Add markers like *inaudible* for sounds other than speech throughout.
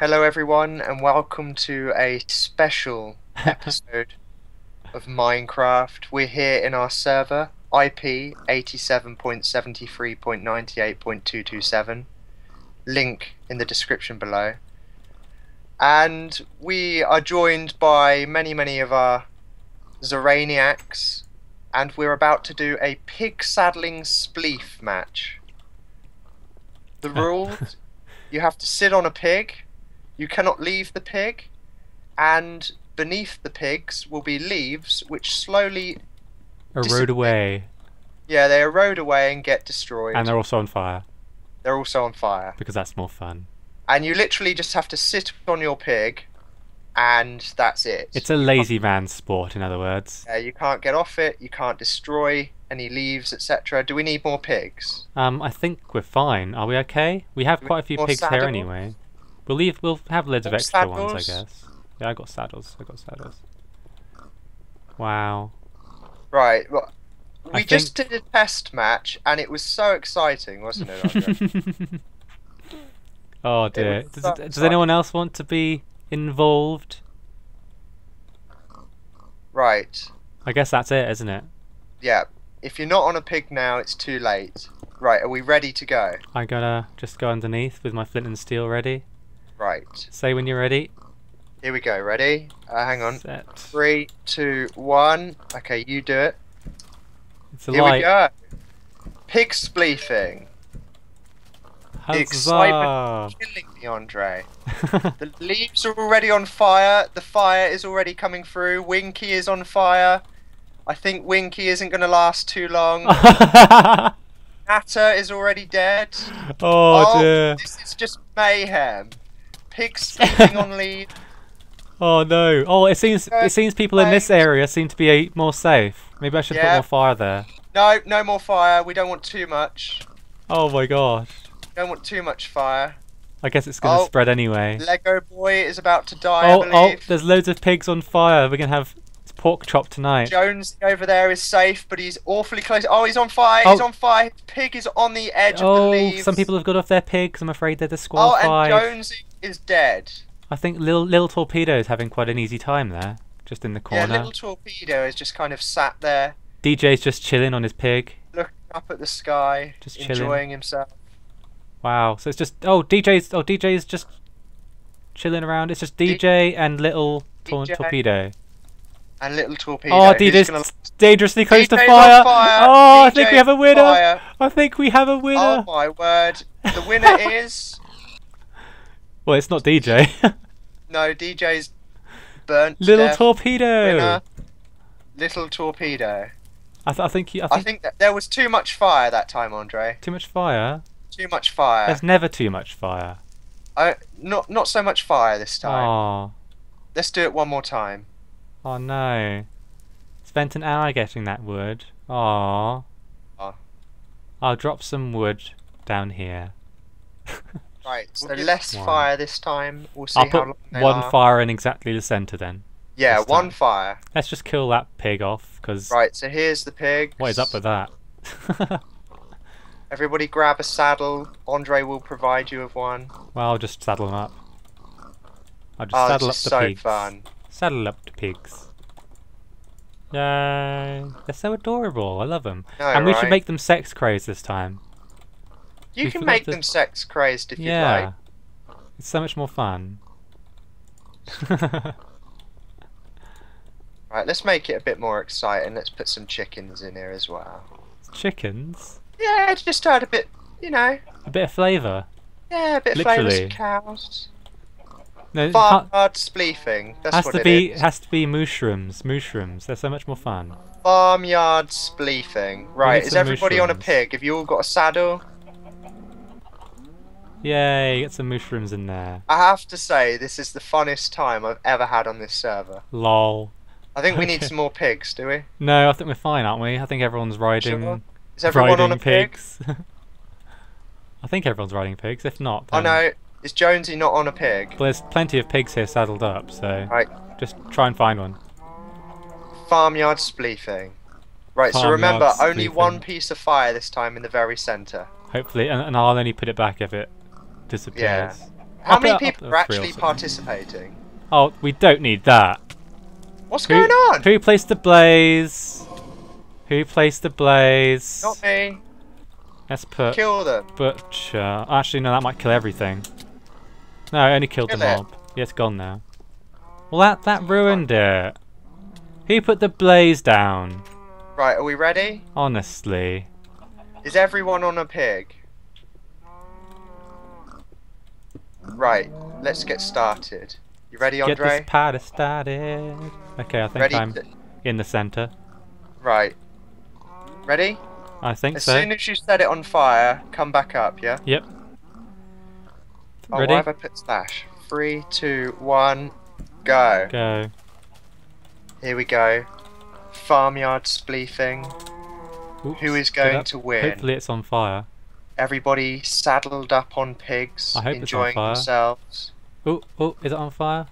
Hello, everyone, and welcome to a special *laughs* episode of Minecraft. We're here in our server, IP 87.73.98.227. Link in the description below. And we are joined by many, many of our Xeraniacs, and we're about to do a pig saddling spleef match. The *laughs* rules you have to sit on a pig, you cannot leave the pig, and beneath the pigs will be leaves which slowly, Erode away. yeah, they erode away and get destroyed. And they're also on fire, They're also on fire. because that's more fun. And you literally just have to sit on your pig, and that's it. It's a lazy man's sport, in other words. Uh, you can't get off it, you can't destroy any leaves, etc. Do we need more pigs? Um, I think we're fine. Are we okay? We have we quite a few pigs here anyway. We'll leave. We'll have loads of extra ones. I guess. Yeah, I got saddles. I got saddles. Wow. Right. Well, I we just did a test match, and it was so exciting, wasn't it? *laughs* Oh dear. was Does, so does anyone else want to be involved? right. I guess that's it, isn't it? Yeah. If you're not on a pig now, it's too late. Right. Are we ready to go? I gotta just go underneath with my flint and steel ready. Right. Say when you're ready. Here we go. Ready? Uh, hang on. Set. Three, two, one. Okay, you do it. It's a Here we go. Pig spleefing. The excitement killing me, Andre. *laughs* The leaves are already on fire. The fire is already coming through. Winky is on fire. I think Winky isn't going to last too long. *laughs* Natter is already dead. oh dear. This is just mayhem. Pigs sleeping on leaves. *laughs* Oh no. Oh, it seems Uh, it seems people in this area seem to be more safe. Maybe I should put Yeah. more fire there. No, no more fire. We don't want too much. Oh my gosh. Don't want too much fire. I guess it's gonna Oh. spread anyway. Lego boy is about to die. Oh oh, there's loads of pigs on fire. We're gonna have pork chop tonight. Jones over there is safe, but he's awfully close. Oh, he's on fire. He's Oh. on fire. His pig is on the edge of the Oh, leaves. some people have got off their pigs. I'm afraid they're disqualified. Oh, and. Jonesy is dead. I think little little torpedo is having quite an easy time there, just in the corner. Yeah, little torpedo is just kind of sat there, DJ's just chilling on his pig. looking up at the sky, Just chilling. enjoying himself. Wow. So it's just oh DJ's oh DJ's just chilling around. It's just DJ and little tor- DJ. torpedo. And little torpedo. Oh, DJ's gonna- dangerously close to fire. fire. Oh, I think we have a winner. fire. I think we have a winner. Oh my word! The winner *laughs* is Well, it's not DJ. *laughs* no DJ's burnt. little death. torpedo. Winner. Little torpedo. I, th- I think you, I I think think that there was too much fire that time, Andre. too much fire. Too much fire. There's never too much fire. Uh, not not so much fire this time. Oh, Let's do it one more time. oh no. Spent an hour getting that wood. Aw. Aw. I'll drop some wood down here. *laughs* Right, so We'll less one. fire this time. We'll see I'll how put long they one are. fire in exactly the center then. Yeah, one time. fire. Let's just kill that pig off, because Right, so here's the pig. what is up with that? *laughs* Everybody grab a saddle. Andre will provide you with one. well, I'll just saddle them up. I'll just Oh, saddle up this is the so pigs. fun. Saddle up the pigs. Yay! They're so adorable. I love them. No, and we should make them sex crazed this time. You we can make to- them sex crazed if you yeah. like. It's so much more fun. *laughs* Right, let's make it a bit more exciting. Let's put some chickens in here as well. Chickens. Yeah, just add a bit, you know, A bit of flavour. yeah, a bit of flavour. Literally. Cows. No, it ha- Farmyard spleefing. That's has what to it be is. has to be mushrooms. Mushrooms. They're so much more fun. Farmyard spleefing. Right, is everybody on a mushrooms. pig? Have you all got a saddle? Yay! Get some mushrooms in there. I have to say, this is the funnest time I've ever had on this server. Lol. I think we need some *laughs* more pigs, do we? No, I think we're fine, aren't we? I think everyone's riding Sure. Is everyone riding on a pig? pigs. *laughs* I think everyone's riding pigs. If not, Oh then no, is Jonesy not on a pig? Well, there's plenty of pigs here saddled up, so Right, just try and find one. farmyard spleefing. Right, so Farmyard remember, only spleefing. one piece of fire this time in the very centre. Hopefully, and, and I'll only put it back if it disappears. How Up many up people the are actually participating? Oh, we don't need that. What's Who, going on? Who placed the blaze? Who placed the blaze? Not me. Let's put Kill them. butcher. Actually, no, that might kill everything. No, it only killed the Kill it. mob. Yeah, it's gone now. Well, that that ruined it. Who put the blaze down? Right, are we ready? Honestly. Is everyone on a pig? Right, let's get started. You ready, Andre? Get this party started. Okay, I think ready? I'm in the center. Right. Ready? I think As so. soon as you set it on fire, come back up, yeah? Yep. Oh, Ready? why have I put slash? Three, two, one, go. Go. Here we go. Farmyard spleefing. Oops, Who is going to win? Hopefully it's on fire. Everybody saddled up on pigs, I hope it's on enjoying themselves. Oh, oh, is it on fire?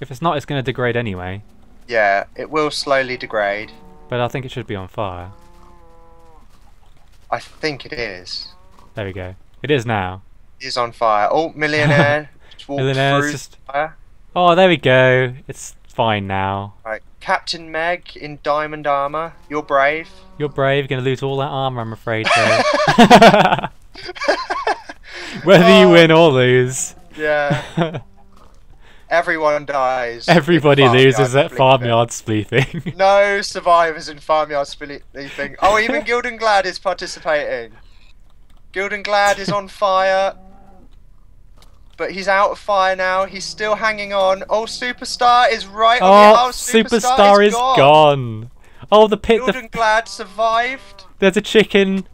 If it's not, it's going to degrade anyway. Yeah, it will slowly degrade. But I think it should be on fire. I think it is. There we go. It is now. It is on fire. Oh, millionaire. Millionaire's *laughs* just- fire. Oh, there we go. It's fine now. Right, Captain Meg in diamond armor. You're brave. You're brave. Going to lose all that armor, I'm afraid. *laughs* *laughs* Whether you Oh. win or lose. Yeah. *laughs* Everyone dies. Everybody loses at farmyard spleefing. No survivors in farmyard spleefing. Oh, even Gildenglad is participating. Gildenglad is on fire. But he's out of fire now. He's still hanging on. Oh, Superstar is right on the. oh, Oh, superstar is gone. gone. Oh, the pit. The, Gildenglad survived. there's a chicken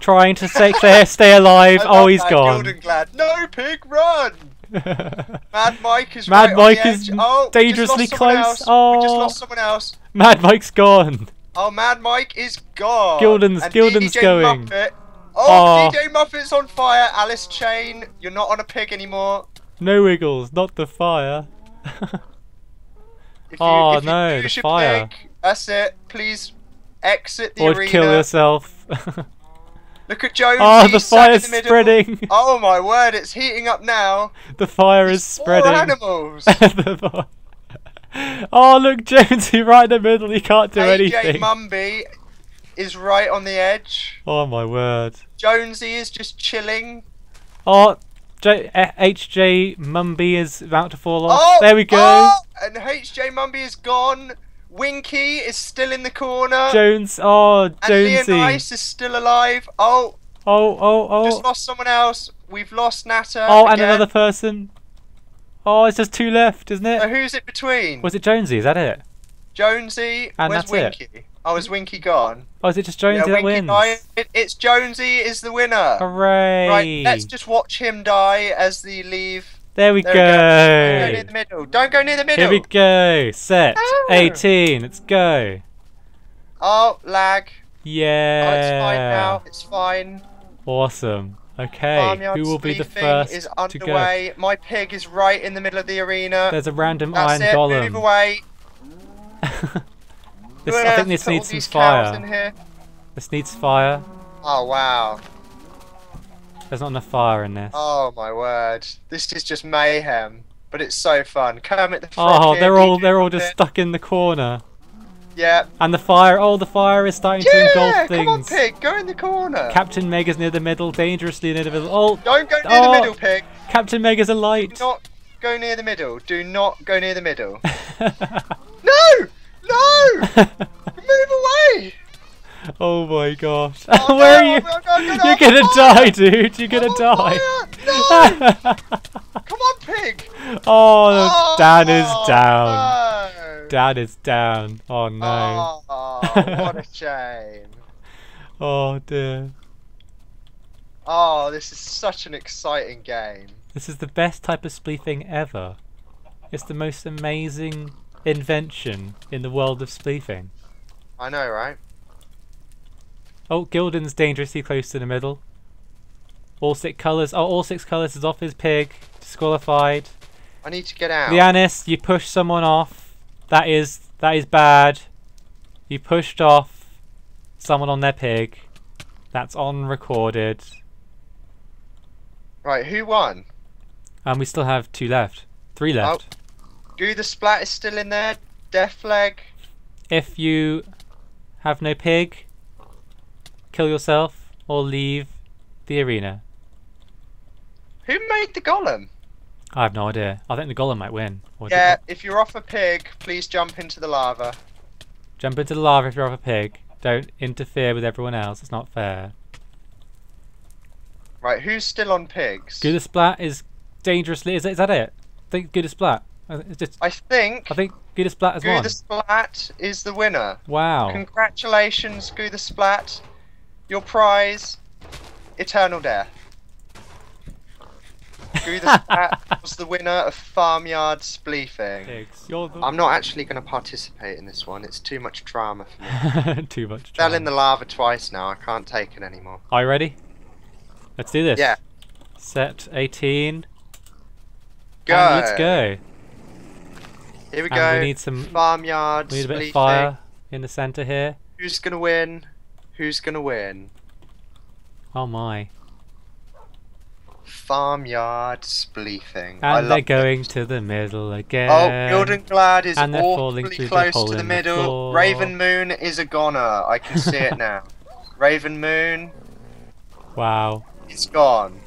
trying to stay, stay, stay alive. *laughs* Oh, he's that, gone. Gildenglad. No, pig, run! *laughs* Mad Mike is Mad right on Mike is. Oh, dangerously close. else. We just Oh. lost someone else. Mad Mike's gone. Oh, Mad Mike is gone. Gilden's- and Gilden's DJ going. Muppet. Oh, Oh. DJ Muppet's on fire. Alice Chain, you're not on a pig anymore. No wiggles, not the fire. You, Oh, no, the fire. Pig, that's it. Please exit the or arena. kill yourself. *laughs* Look at Jones. oh, ah, the fire's in the middle. spreading. Oh my word, it's heating up now. *laughs* The fire is Four spreading. animals. *laughs* The fi- oh, look, Jonesy right in the middle. He can't do AJ anything. Mumby is right on the edge. Oh my word. Jonesy is just chilling. Oh, J- eh, HJ Mumby is about to fall off. Oh, there we go. oh, and HJ Mumby is gone. Winky is still in the corner. Jones. Oh, Jonesy. and Jonesy. Leonice is still alive. Oh, Oh, oh, oh. just lost someone else. We've lost Natter. Oh, and another person. Oh, it's just two left, isn't So it? who's it between? Was it Jonesy? Is that it? Jonesy. And Where's that's it. Oh, is Winky gone? Oh, is it just Jonesy yeah, that Winky wins? died. It's Jonesy is the winner. Hooray! Right, let's just watch him die as the leave. There we There we go. Don't go near the middle. Don't go near the middle. Here we go. Set. Ah. 18. Let's go. Oh, lag. Yeah. Oh, it's fine now. It's fine. Awesome. Okay. Farmyard Who will be the first is to go? My pig is right in the middle of the arena. There's a random That's iron it. golem. Move away. *laughs* this, I think this needs some these cows in fire. This needs fire. Oh wow. There's not enough fire in this. Oh my word. This is just mayhem. But it's so fun. Kermit the. Oh, they're all they're all just stuck in the corner. Yeah. And the fire, oh, the fire is starting to Yeah, engulf come on, things. pig. Go in the corner. Captain Meg is near the middle, dangerously near the middle. Oh, Don't go near Oh. the middle, pig. Captain Meg is a Do not go near the middle. Do not go near the middle. *laughs* No! Move away! oh my gosh. Oh, *laughs* Where no, are you? You're gonna on die, dude. You're gonna die. No! *laughs* Come on, pig! Oh, oh, Dan is Oh, down. No. Dan is down. Oh no. Oh, what a *laughs* shame. Oh dear. Oh, this is such an exciting game. This is the best type of spleefing ever. It's the most amazing invention in the world of spleefing. I know, right? Oh, Gilden's dangerously close to the middle. All six colours. Oh, all six colours is off his pig. Disqualified. I need to get out. Lianis, you pushed someone off. That is that is bad. You pushed off someone on their pig. That's on recorded. Right, who won? And we still have two left. Three left. Oh. Goo the Splat is still in there. Death Leg. If you have no pig, kill yourself or leave the arena. Who made the golem? I have no idea. I think the golem might win. It- Yeah, if you're off a pig, please jump into the lava. Jump into the lava if you're off a pig. Don't interfere with everyone else. It's not fair. Right, who's still on pigs? Gouda Splat is dangerously. Is, is that it? I think Gouda Splat. I- It's just. I think I think Gouda Splat has Goo won. the Splat is the winner. Wow. Congratulations, Goo the Splat. Your prize, eternal death. *laughs* Goo the Splat was the winner of Farmyard Spleefing. Pigs. The. I'm not actually going to participate in this one. It's too much drama for me. *laughs* Too much. Fell in the lava twice now. I can't take it anymore. Are you ready? Let's do this. Yeah. Set 18. Go. And let's go. Here we And go. we need some- Farmyard We need a bit of fire in the center here. Who's going to win? Who's going to win? Oh my. Farmyard Spleefing. I And they're love going to the middle again. Oh, Golden Glad is and they're falling awfully through the close to the in the middle. Raven Moon is a goner. I can see it now. *laughs* Raven Moon Wow. It's gone.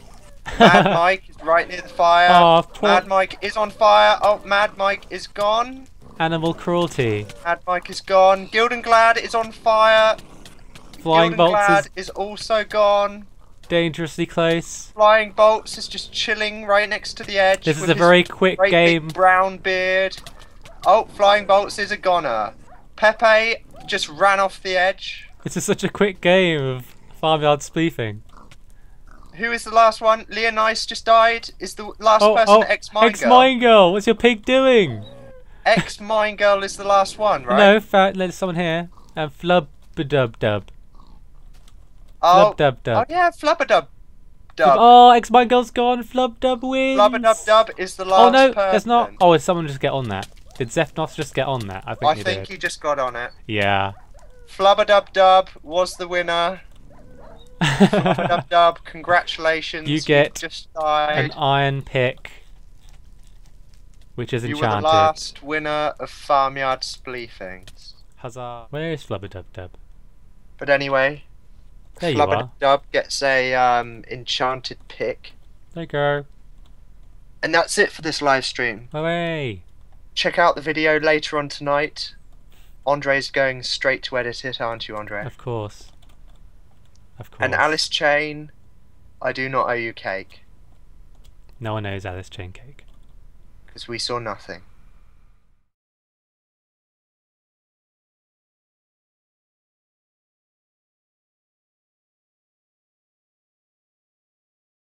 Mad *laughs* Mike right near the fire. Oh, poor Mad Mike is on fire. Oh, Mad Mike is gone. animal cruelty. Mad Mike is gone. Gildenglad is on fire. Flying bolts is is also gone. dangerously close. Flying Bolts is just chilling right next to the edge. This is a very quick game. brown beard. Oh, Flying Bolts is a goner. Pepe just ran off the edge. This is such a quick game of farmyard spleefing. Who is the last one? Leonice just died. Is the last Oh, person oh, ex Mine ex Girl? mine girl. What's your pig doing? Ex Mine Girl is the last one, right? No, fa- there's someone here. Uh, and flub dub dub. Oh, Flub dub oh yeah, Flubberdub. Dub. Dub. Oh, ex mine girl's gone. Flub dub wins. Flubberdub Dub is the last Oh no, person. there's not. Oh, did someone just get on that? Did Zepnos just get on that? I think I he think did. he just got on it. Yeah. Flubberdub Dub was the winner. Flubberdub Dub, congratulations. You get just died. An iron pick, which is You were the enchanted. last winner of Farmyard Spleefings. Huzzah! Where is Flubberdub Dub? But anyway, There you are. Dub gets a um, enchanted pick. There you go. And that's it for this live stream. Away. Check out the video later on tonight. Andre's going straight to edit it, aren't you, Andre? Of course. Of course. And Alice Chain, I do not owe you cake, No one knows Alice Chain Cake. because we saw nothing.